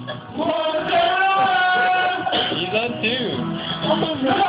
He's on too.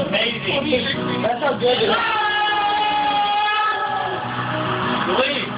Amazing. That's how good it is. Believe.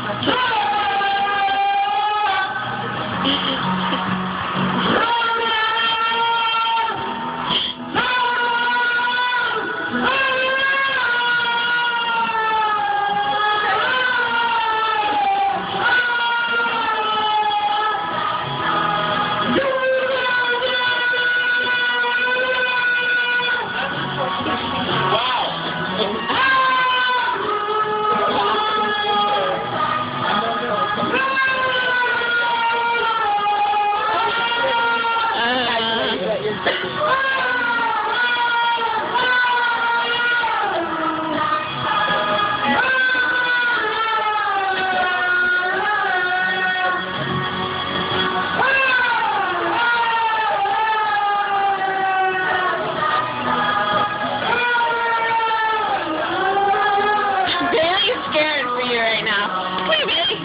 Scared for you right now. Come here, Bailey.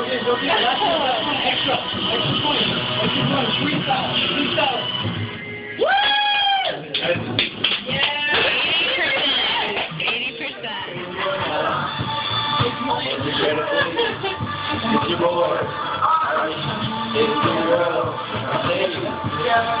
Extra, extra, extra point, extra point, three foul, three foul. Eighty percent. It's your boy. It's your girl. Yeah,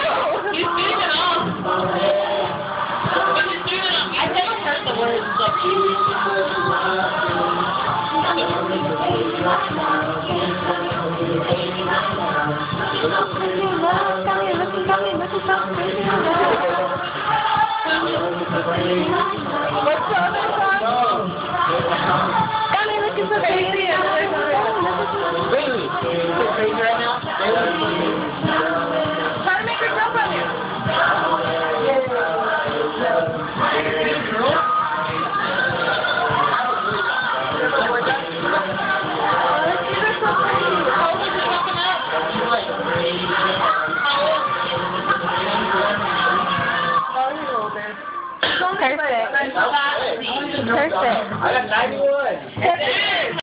Got me looking so crazy. Really? Perfect. Perfect. I got 91.